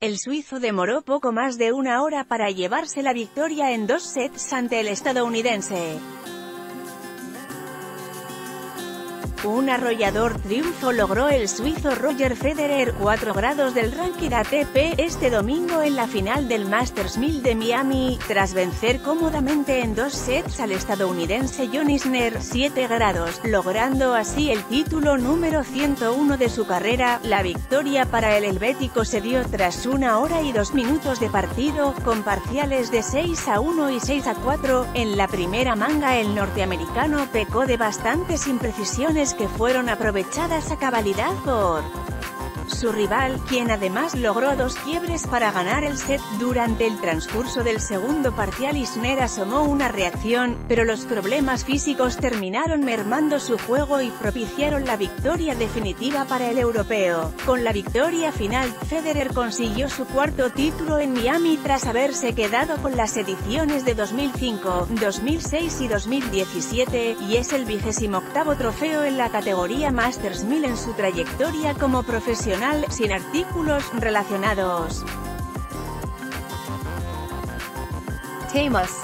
El suizo demoró poco más de una hora para llevarse la victoria en dos sets ante el estadounidense. Un arrollador triunfo logró el suizo Roger Federer 4 grados del ranking ATP este domingo en la final del Masters 1000 de Miami, tras vencer cómodamente en dos sets al estadounidense John Isner 7 grados, logrando así el título número 101 de su carrera. La victoria para el helvético se dio tras una hora y dos minutos de partido, con parciales de 6 a 1 y 6 a 4. En la primera manga el norteamericano pecó de bastantes imprecisiones que fueron aprovechadas a cabalidad por su rival, quien además logró dos quiebres para ganar el set. Durante el transcurso del segundo parcial Isner asomó una reacción, pero los problemas físicos terminaron mermando su juego y propiciaron la victoria definitiva para el europeo. Con la victoria final, Federer consiguió su cuarto título en Miami tras haberse quedado con las ediciones de 2005, 2006 y 2017, y es el vigésimo octavo trofeo en la categoría Masters 1000 en su trayectoria como profesional sin artículos relacionados. Temas